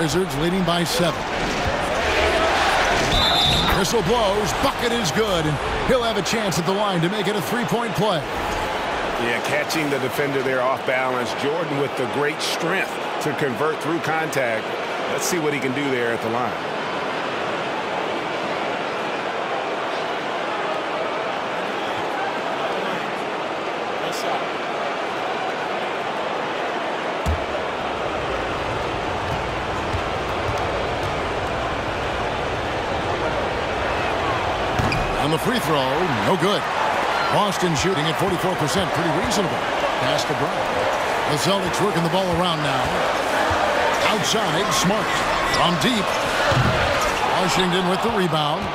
Wizards leading by seven. Whistle blows. Bucket is good. And he'll have a chance at the line to make it a three-point play. Yeah, catching the defender there off balance. Jordan with the great strength to convert through contact. Let's see what he can do there at the line. Free throw, no good. Boston shooting at 44%, pretty reasonable. Pass to Brown. The Celtics working the ball around now. Outside, Smart. From deep. Washington with the rebound.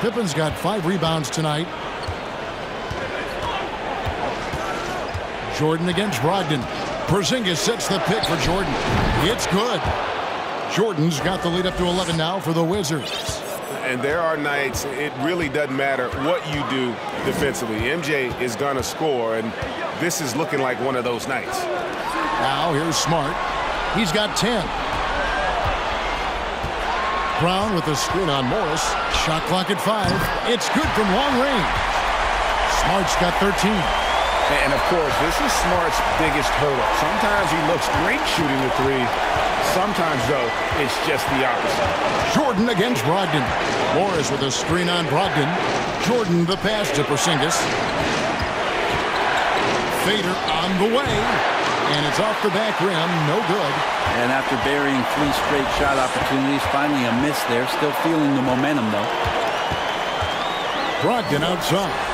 Pippen's got five rebounds tonight. Jordan against Brogdon. Porzingis sets the pick for Jordan. It's good. Jordan's got the lead up to 11 now for the Wizards. And there are nights it really doesn't matter what you do defensively. MJ is going to score, and this is looking like one of those nights. Now here's Smart. He's got 10. Brown with the screen on Morris. Shot clock at five. It's good from long range. Smart's got 13. And, of course, this is Smart's biggest hurdle. Sometimes he looks great shooting the three. Sometimes, though, it's just the opposite. Jordan against Brogdon. Morris with a screen on Brogdon. Jordan the pass to Porzingis. Fader on the way. And it's off the back rim. No good. And after burying three straight shot opportunities, finally a miss there. Still feeling the momentum, though. Brogdon outside.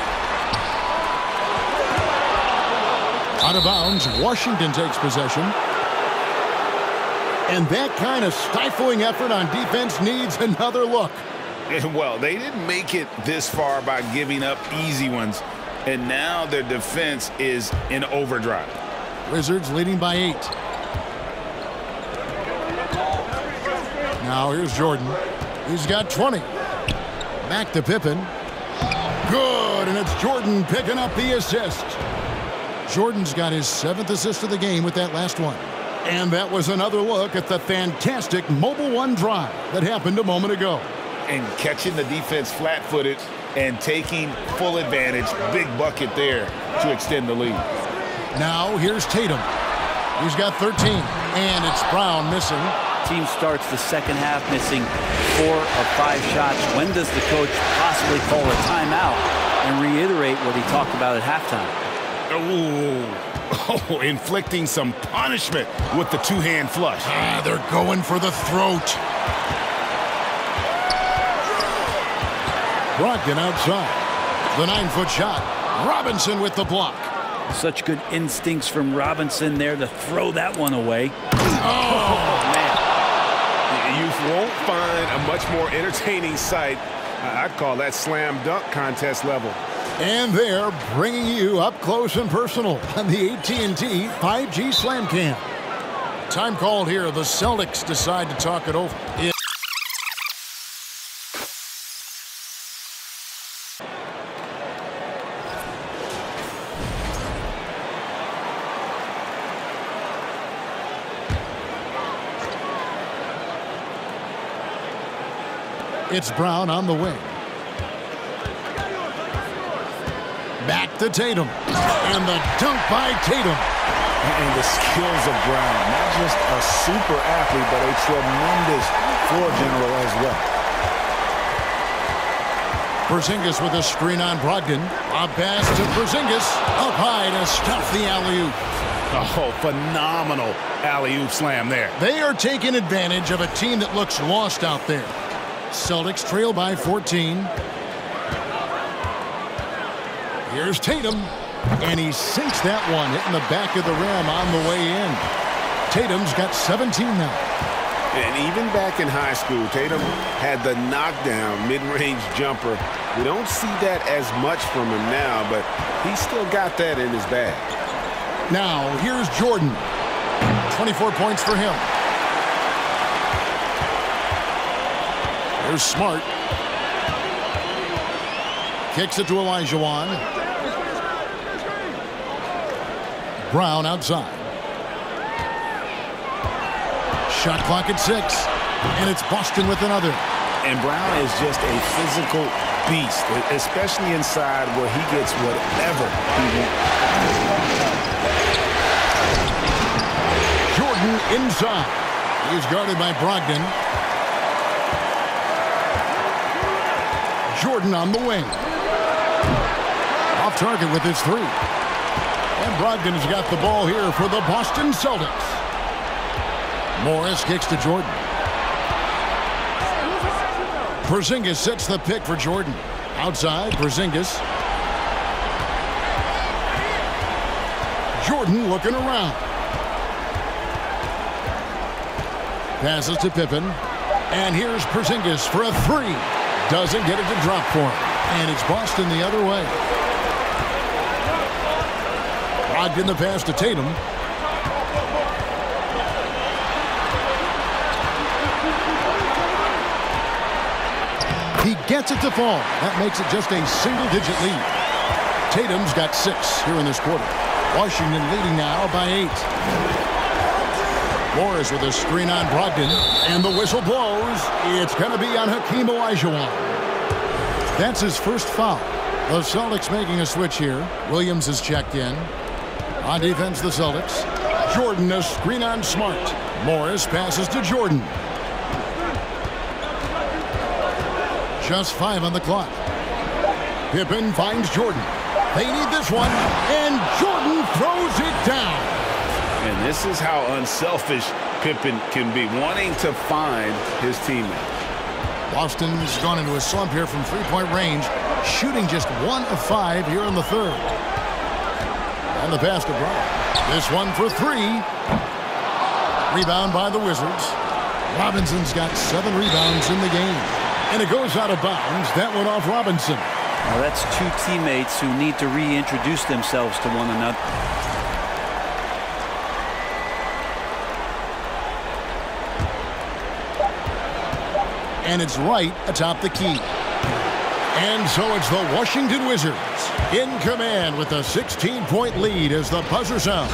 Out of bounds, Washington takes possession. And that kind of stifling effort on defense needs another look. Well, they didn't make it this far by giving up easy ones. And now their defense is in overdrive. Wizards leading by eight. Now here's Jordan. He's got 20. Back to Pippen. Good, and it's Jordan picking up the assist. Jordan's got his seventh assist of the game with that last one. And that was another look at the fantastic Mobile One drive that happened a moment ago. And catching the defense flat-footed and taking full advantage. Big bucket there to extend the lead. Now here's Tatum. He's got 13, and it's Brown missing. Team starts the second half missing four of five shots. When does the coach possibly call a timeout and reiterate what he talked about at halftime? Oh, oh inflicting some punishment with the two-hand flush. Ah, they're going for the throat. Brogdon outside. The nine-foot shot. Robinson with the block. Such good instincts from Robinson there to throw that one away. Oh, man. You won't find a much more entertaining sight. I'd call that slam dunk contest level. And they're bringing you up close and personal on the AT&T 5G Slam Cam. Time called here. The Celtics decide to talk it over. It It's Brown on the wing. Back to Tatum. And the dunk by Tatum. And the skills of Brown. Not just a super athlete, but a tremendous floor general as well. Porzingis with a screen on Brogdon. A pass to Porzingis. Up high to stuff the alley-oop. Oh, phenomenal alley-oop slam there. They are taking advantage of a team that looks lost out there. Celtics trail by 14. Here's Tatum. And he sinks that one, hitting the back of the rim on the way in. Tatum's got 17 now. And even back in high school, Tatum had the knockdown mid-range jumper. We don't see that as much from him now, but he still got that in his bag. Now, here's Jordan. 24 points for him. There's Smart. Kicks it to Olajuwon. Brown outside. Shot clock at six. And it's Boston with another. And Brown is just a physical beast, especially inside where he gets whatever he wants. Jordan inside. He's guarded by Brogdon. Jordan on the wing. Off target with his three. And Brogdon has got the ball here for the Boston Celtics. Morris kicks to Jordan. Porzingis sets the pick for Jordan. Outside, Porzingis. Jordan looking around. Passes to Pippen. And here's Porzingis for a three. Doesn't get it to drop for him. And it's Boston the other way. Brogdon the pass to Tatum. He gets it to fall. That makes it just a single-digit lead. Tatum's got six here in this quarter. Washington leading now by eight. Morris with a screen on Brogdon. And the whistle blows. It's going to be on Hakeem Olajuwon. That's his first foul. The Celtics making a switch here. Williams has checked in. On defense, the Celtics. Jordan a screen on Smart. Morris passes to Jordan. Just five on the clock. Pippen finds Jordan. They need this one, and Jordan throws it down. And this is how unselfish Pippen can be, wanting to find his teammate. Boston's gone into a slump here from three-point range, shooting just one of five here in the third. The pass to Brown. This one for three. Rebound by the Wizards. Robinson's got seven rebounds in the game. And it goes out of bounds. That went off Robinson. Now that's two teammates who need to reintroduce themselves to one another. And it's right atop the key. And so it's the Washington Wizards in command with a 16-point lead as the buzzer sounds.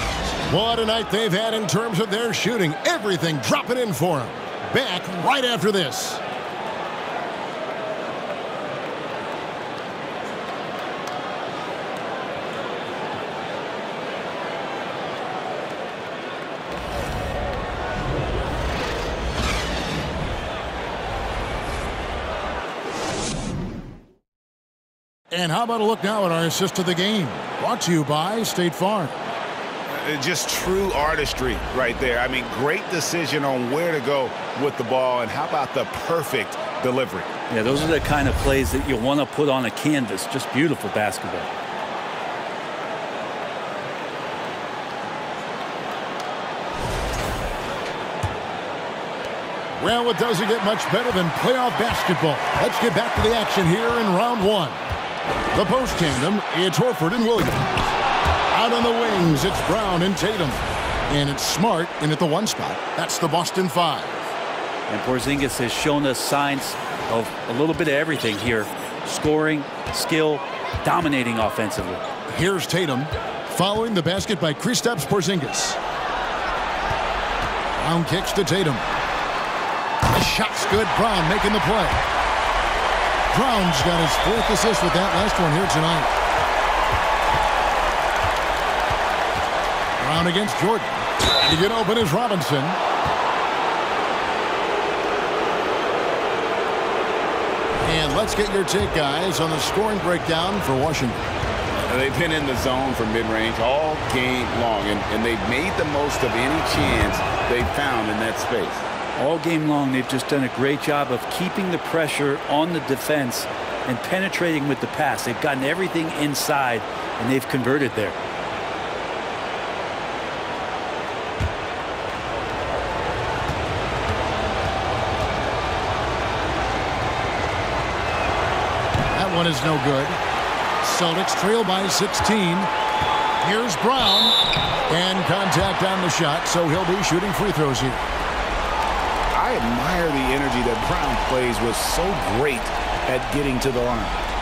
What a night they've had in terms of their shooting. Everything dropping in for them. Back right after this. And how about a look now at our assist to the game? Brought to you by State Farm. Uh, just true artistry right there. I mean, great decision on where to go with the ball, and how about the perfect delivery? Yeah, those are the kind of plays that you want to put on a canvas. Just beautiful basketball. Well, it doesn't get much better than playoff basketball. Let's get back to the action here in round one. The post tandem, it's Horford and Williams. Out on the wings, it's Brown and Tatum. And it's Smart in at the one spot. That's the Boston Five. And Porzingis has shown us signs of a little bit of everything here. Scoring, skill, dominating offensively. Here's Tatum following the basket by Kristaps Porzingis. Brown kicks to Tatum. The shot's good. Brown making the play. Brown's got his fourth assist with that last one here tonight. Brown against Jordan. And to get open is Robinson. And let's get your take, guys, on the scoring breakdown for Washington. They've been in the zone for mid-range all game long, and, and they've made the most of any chance they've found in that space. All game long, they've just done a great job of keeping the pressure on the defense and penetrating with the pass. They've gotten everything inside, and they've converted there. That one is no good. Celtics trail by 16. Here's Brown. And contact on the shot, so he'll be shooting free throws here. I admire the energy that Brown plays was so great at getting to the line.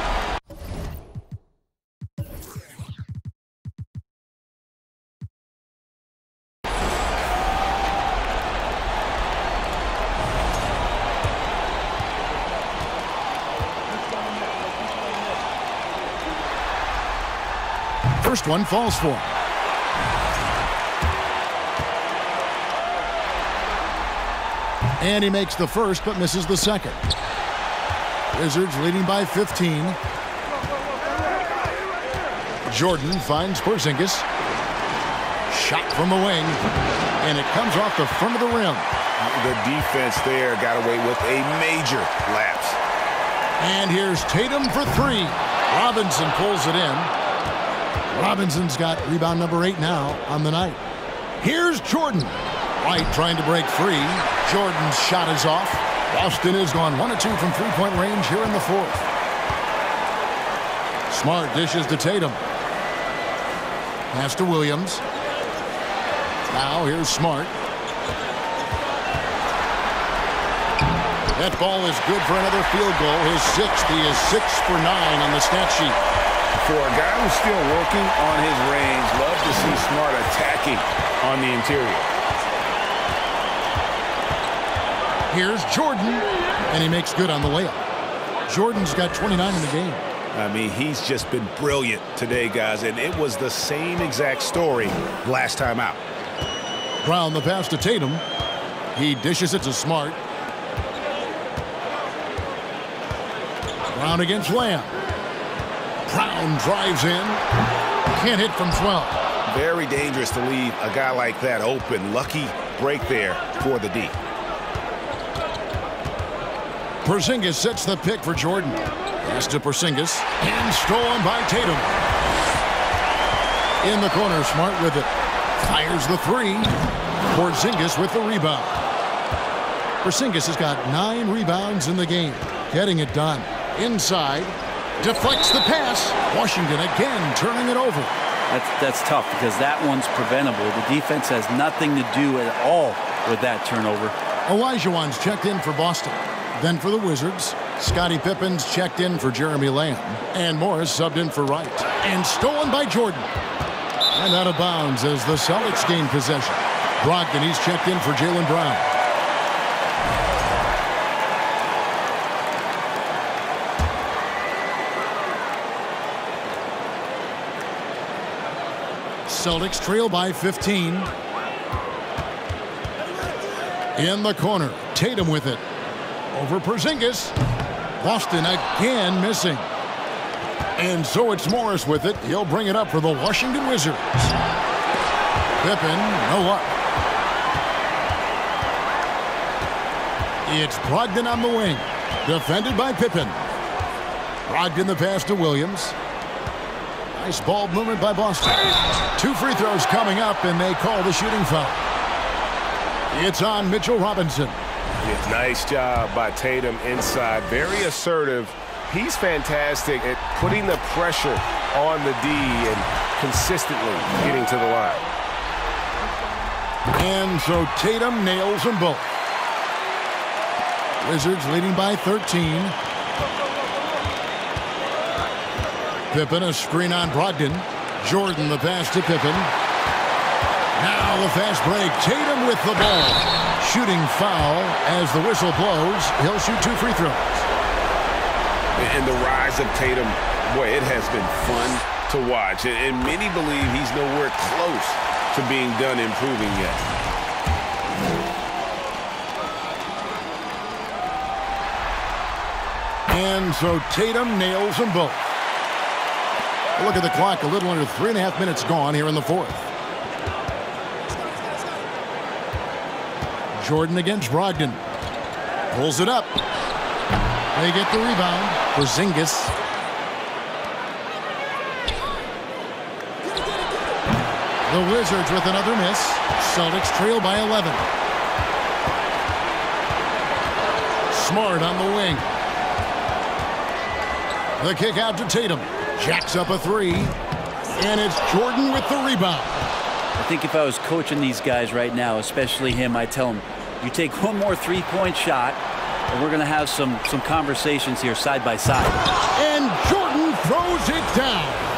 First one falls for him. And he makes the first but misses the second. Wizards leading by 15. Jordan finds Porzingis. Shot from the wing. And it comes off the front of the rim. The defense there got away with a major lapse. And here's Tatum for three. Robinson pulls it in. Robinson's got rebound number eight now on the night. Here's Jordan. White trying to break free. Jordan's shot is off. Boston has gone one or two from three-point range here in the fourth. Smart dishes to Tatum. Pass to Williams. Now here's Smart. That ball is good for another field goal. His sixth. He is six for nine on the stat sheet. For a guy who's still working on his range, love to see Smart attacking on the interior. Here's Jordan, and he makes good on the layup. Jordan's got 29 in the game. I mean, he's just been brilliant today, guys, and it was the same exact story last time out. Brown the pass to Tatum. He dishes it to Smart. Brown against Lamb. Brown drives in. Can't hit from 12. Very dangerous to leave a guy like that open. Lucky break there for the D. Porzingis sets the pick for Jordan. Pass to Porzingis. And stolen by Tatum. In the corner, Smart with it. Fires the three. Porzingis with the rebound. Porzingis has got nine rebounds in the game. Getting it done. Inside. Deflects the pass. Washington again turning it over. That's, that's tough because that one's preventable. The defense has nothing to do at all with that turnover. Olajuwon's checked in for Boston. Then for the Wizards, Scottie Pippen's checked in for Jeremy Lamb. And Morris subbed in for Wright. And stolen by Jordan. And out of bounds as the Celtics gain possession. Brogdon, he's checked in for Jaylen Brown. Celtics trail by 15. In the corner, Tatum with it. Over Porzingis. Boston again missing. And so it's Morris with it. He'll bring it up for the Washington Wizards. Pippen, no up. It's Brogdon on the wing. Defended by Pippen. Brogdon the pass to Williams. Nice ball movement by Boston. Two free throws coming up, and they call the shooting foul. It's on Mitchell Robinson. Yeah, nice job by Tatum inside. Very assertive. He's fantastic at putting the pressure on the D and consistently getting to the line. And so Tatum nails them both. Wizards leading by 13. Pippen a screen on Brogdon. Jordan the pass to Pippen. Now the fast break. Tatum with the ball. Shooting foul as the whistle blows. He'll shoot two free throws. And the rise of Tatum, boy, it has been fun to watch. And many believe he's nowhere close to being done improving yet. And so Tatum nails them both. Look at the clock, a little under three and a half minutes gone here in the fourth. Jordan against Brogdon. Pulls it up. They get the rebound. for Porzingis. The Wizards with another miss. Celtics trail by 11. Smart on the wing. The kick out to Tatum. Jacks up a three. And it's Jordan with the rebound. I think if I was coaching these guys right now, especially him, I'd tell him, you take one more three-point shot, and we're going to have some, some conversations here side by side. And Jordan throws it down.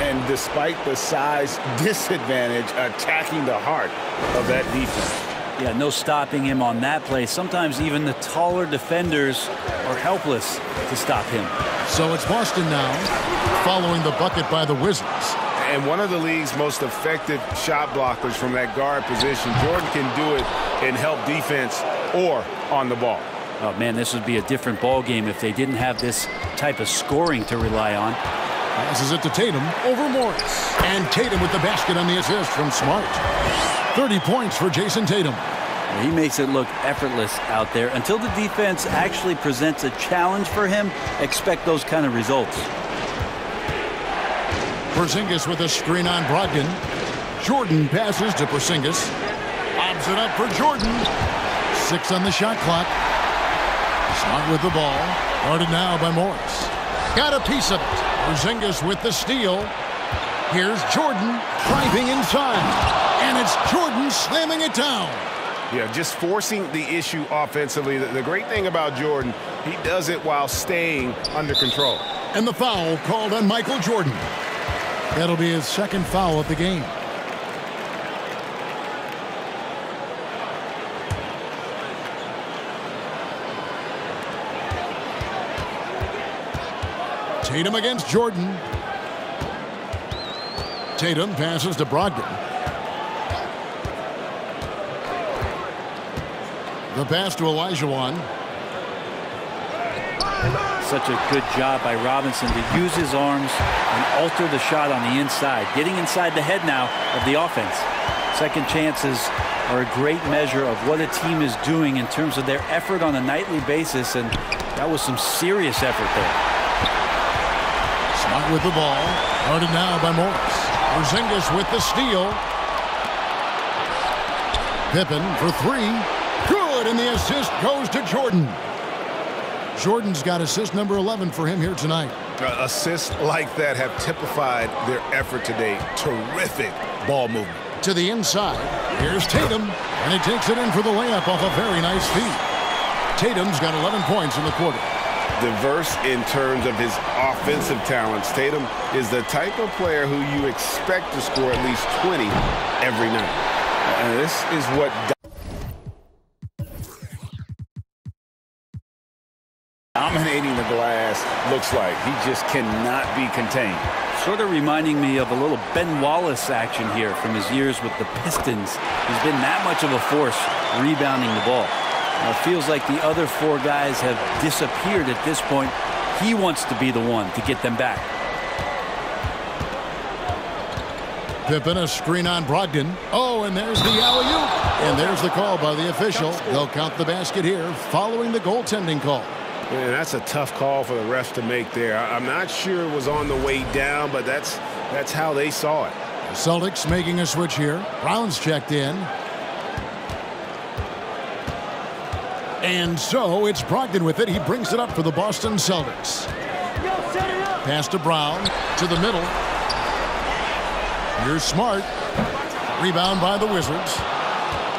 And despite the size disadvantage, attacking the heart of that defense. Yeah, no stopping him on that play. Sometimes even the taller defenders are helpless to stop him. So it's Boston now, following the bucket by the Wizards. And one of the league's most effective shot blockers from that guard position. Jordan can do it in help defense or on the ball. Oh, man, this would be a different ball game if they didn't have this type of scoring to rely on. Passes it to Tatum over Morris. And Tatum with the basket on the assist from Smart. 30 points for Jayson Tatum. He makes it look effortless out there. Until the defense actually presents a challenge for him, expect those kind of results. Porzingis with a screen on Brogdon. Jordan passes to Porzingis. Bobs it up for Jordan. Six on the shot clock. Smart with the ball. Guarded now by Morris. Got a piece of it. Porzingis with the steal. Here's Jordan driving inside. And it's Jordan slamming it down. Yeah, just forcing the issue offensively. The, great thing about Jordan, he does it while staying under control. And the foul called on Michael Jordan. That'll be his second foul of the game. Tatum against Jordan. Tatum passes to Brogdon. The pass to Olajuwon. Such a good job by Robinson to use his arms and alter the shot on the inside. Getting inside the head now of the offense. Second chances are a great measure of what a team is doing in terms of their effort on a nightly basis, and that was some serious effort there. Smart with the ball. Guarded now by Morris. Porzingis with the steal. Pippen for three. Good, and the assist goes to Jordan. Jordan's got assist number 11 for him here tonight. Uh, assists like that have typified their effort today. Terrific ball movement. To the inside. Here's Tatum, and he takes it in for the layup off a very nice feed. Tatum's got 11 points in the quarter diverse in terms of his offensive talents. Tatum is the type of player who you expect to score at least 20 every night. And this is what dominating the glass looks like. He just cannot be contained. Sort of reminding me of a little Ben Wallace action here from his years with the Pistons. He's been that much of a force rebounding the ball. Now, it feels like the other four guys have disappeared at this point. He wants to be the one to get them back. Pippen, a screen on Brogdon. Oh, and there's the alley-oop. And there's the call by the official. They'll count the basket here following the goaltending call. Man, that's a tough call for the refs to make there. I'm not sure it was on the way down, but that's that's how they saw it. Celtics making a switch here. Brown's checked in. And so it's Brogdon with it. He brings it up for the Boston Celtics. Pass to Brown to the middle. Here's Smart. Rebound by the Wizards.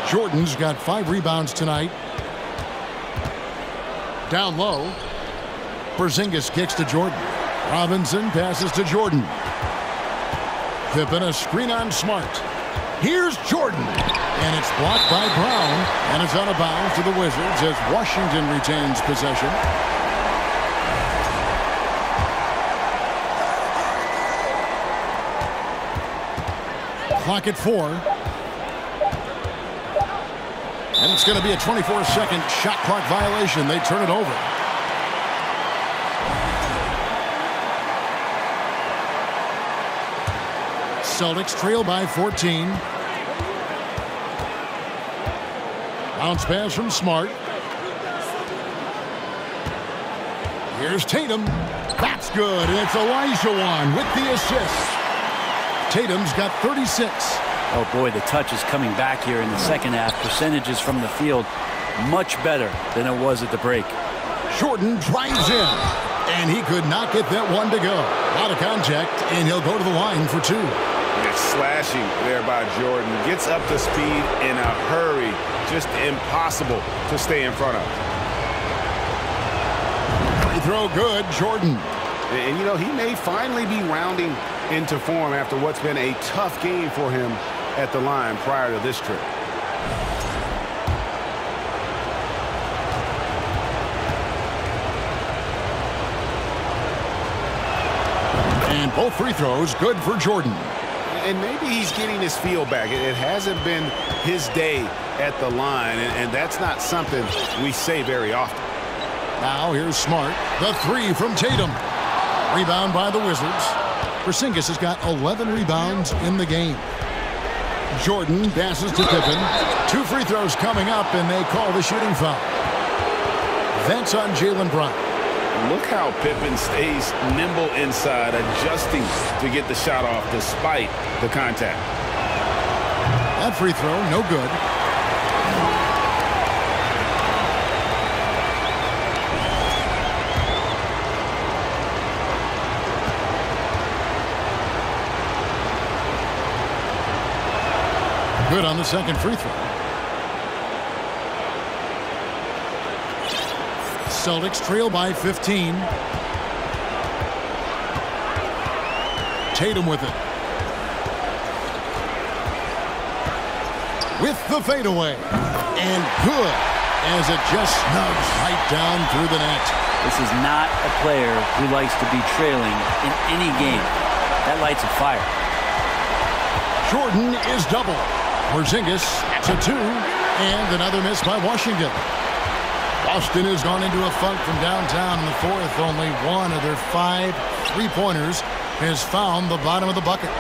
Jordan's got five rebounds tonight. Down low. Porzingis kicks to Jordan. Robinson passes to Jordan. Pippen a screen on Smart. Here's Jordan. And it's blocked by Brown. And it's out of bounds to the Wizards as Washington retains possession. Clock at four. And it's going to be a 24-second shot clock violation. They turn it over. Celtics trail by 14. Bounce pass from Smart. Here's Tatum. That's good, and it's Olajuwon with the assist. Tatum's got 36. Oh, boy, the touch is coming back here in the second half. Percentages from the field much better than it was at the break. Jordan drives in, and he could not get that one to go. A lot of contact, and he'll go to the line for two slashing there by Jordan. Gets up to speed in a hurry. Just impossible to stay in front of. Free throw good, Jordan. And, you know, he may finally be rounding into form after what's been a tough game for him at the line prior to this trip. And both free throws good for Jordan. and maybe he's getting his feel back. It hasn't been his day at the line, and that's not something we say very often. Now here's Smart. The three from Tatum. Rebound by the Wizards. Porzingis has got 11 rebounds in the game. Jordan passes to Pippen. Two free throws coming up, and they call the shooting foul. That's on Jaylen Brown. Look how Pippen stays nimble inside, adjusting to get the shot off despite the contact. That free throw, no good. Good on the second free throw. Celtics trail by 15. Tatum with it. With the fadeaway. And good as it just snugs right down through the net. This is not a player who likes to be trailing in any game. That lights a fire. Jordan is double. Porzingis to two, and another miss by Washington. Boston has gone into a funk from downtown in the fourth. Only one of their five three-pointers has found the bottom of the bucket.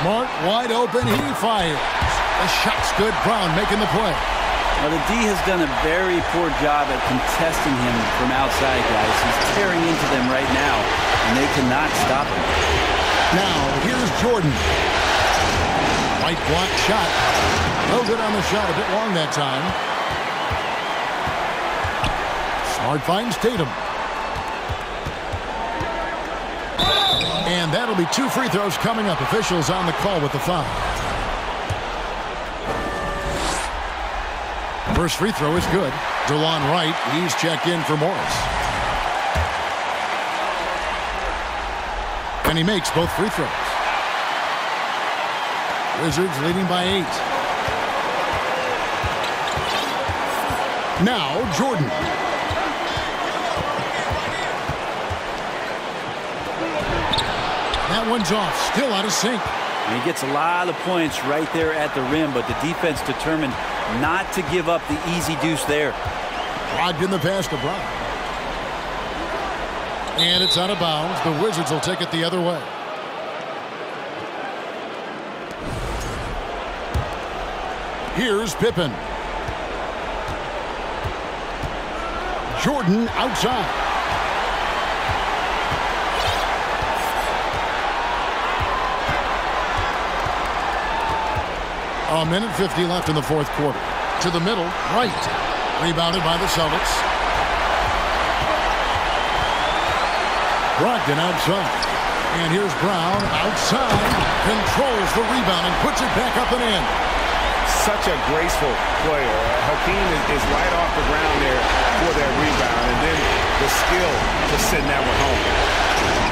Smart, wide open, he fires. The shot's good. Brown making the play. Now, the D has done a very poor job at contesting him from outside, guys. He's tearing into them right now, and they cannot stop him. Now, here's Jordan. Right block shot. No good on the shot. A bit long that time. Smart finds Tatum. And that'll be two free throws coming up. Officials on the call with the foul. First free throw is good. DeLon Wright, he's checked in for Morris. And he makes both free throws. Wizards leading by eight. Now Jordan. That one's off. Still out of sync. And he gets a lot of points right there at the rim, but the defense determined not to give up the easy deuce there. Logged in the pass to Brown. And it's out of bounds. The Wizards will take it the other way. Here's Pippen. Jordan outside. A minute 50 left in the fourth quarter. To the middle, right. Rebounded by the Celtics. Brogdon outside. And here's Brown outside. Controls the rebound and puts it back up and in. Such a graceful player. Uh, Hakeem is, is right off the ground there for that rebound. And then the skill to send that one home.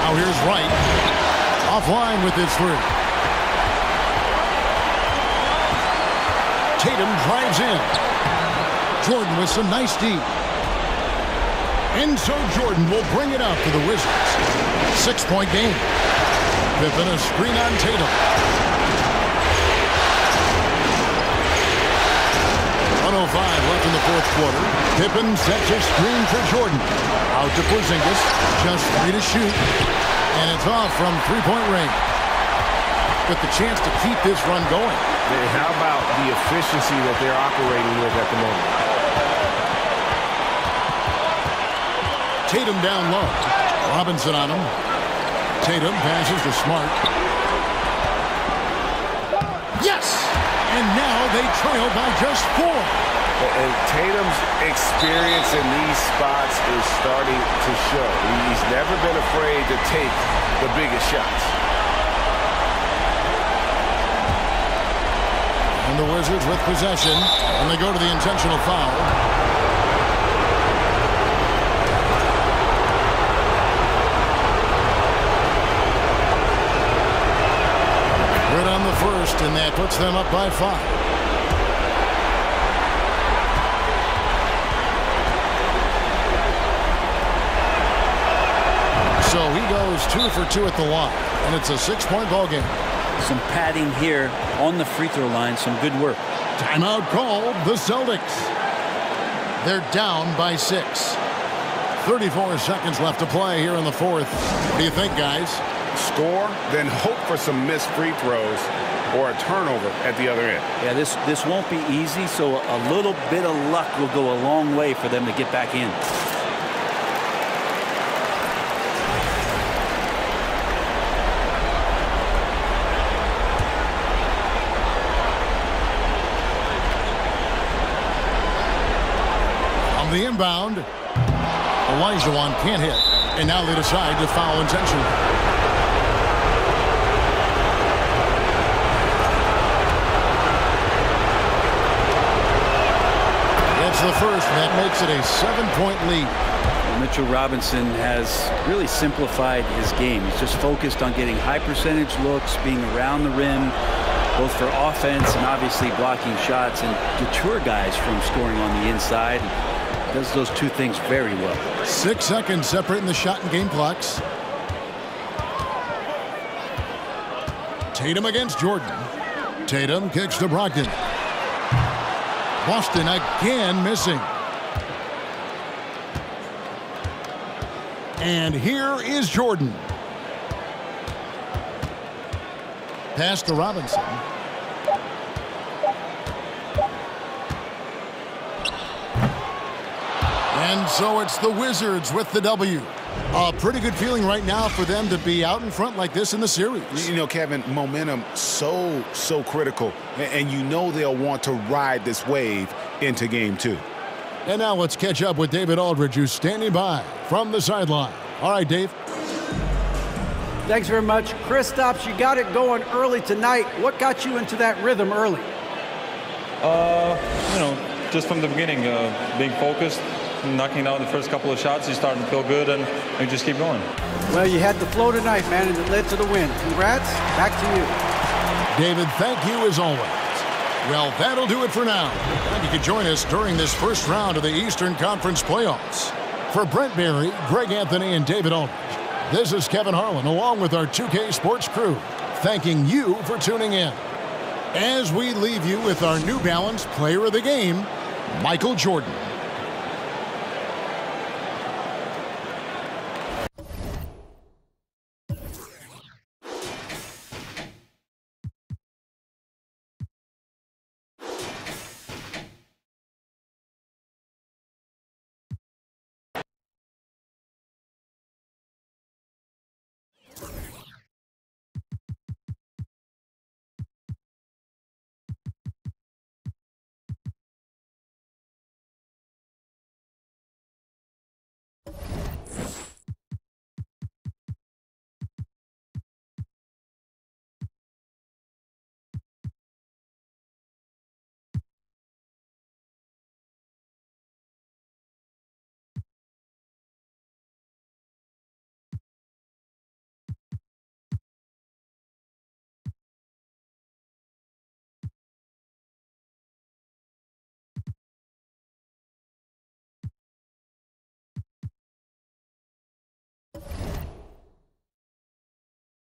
Now here's Wright. Offline with his three. Tatum drives in. Jordan with some nice deep. So Jordan will bring it out for the Wizards. Six-point game. Pippen a screen on Tatum. Left in the fourth quarter. Pippen sets a screen for Jordan. Out to Porzingis. Just three to shoot. And it's off from three-point range. With the chance to keep this run going. How about the efficiency that they're operating with at the moment? Tatum down low. Robinson on him. Tatum passes to Smart. Yes! And now they trail by just four. And Tatum's experience in these spots is starting to show. He's never been afraid to take the biggest shots. And the Wizards with possession. And they go to the intentional foul. Good on the first, and that puts them up by five. So he goes two for two at the line, and it's a six-point ball game. some padding here on the free throw line. Some good work. Timeout called the Celtics. They're down by six. 34 seconds left to play here in the fourth. What do you think, guys? Score, then hope for some missed free throws or a turnover at the other end. Yeah, this, this won't be easy, so a little bit of luck will go a long way for them to get back in. On the inbound, Olajuwon can't hit. And now they decide to foul intentionally. That's the first, and that makes it a seven-point lead. Mitchell Robinson has really simplified his game. He's just focused on getting high percentage looks, being around the rim, both for offense and obviously blocking shots and deter guys from scoring on the inside. Does those two things very well. Six seconds separating the shot and game clocks. Tatum against Jordan. Tatum kicks to Brogdon. Boston again missing. And here is Jordan. Pass to Robinson. And so it's the Wizards with the W. A pretty good feeling right now for them to be out in front like this in the series. You know, Kevin, momentum so, so critical. And you know they'll want to ride this wave into game two. And now let's catch up with David Aldridge, who's standing by from the sideline. All right, Dave. Thanks very much. Kristaps, you got it going early tonight. What got you into that rhythm early? Uh, you know, just from the beginning, uh, being focused, knocking down the first couple of shots, you starting to feel good, and you just keep going. Well, you had the flow tonight, man, and it led to the win. Congrats. Back to you. David, thank you as always. Well, that'll do it for now. And you can join us during this first round of the Eastern Conference playoffs. For Brent Barry, Greg Anthony, and David Aldridge, this is Kevin Harlan along with our 2K Sports crew, thanking you for tuning in. As we leave you with our New Balance Player of the Game, Michael Jordan.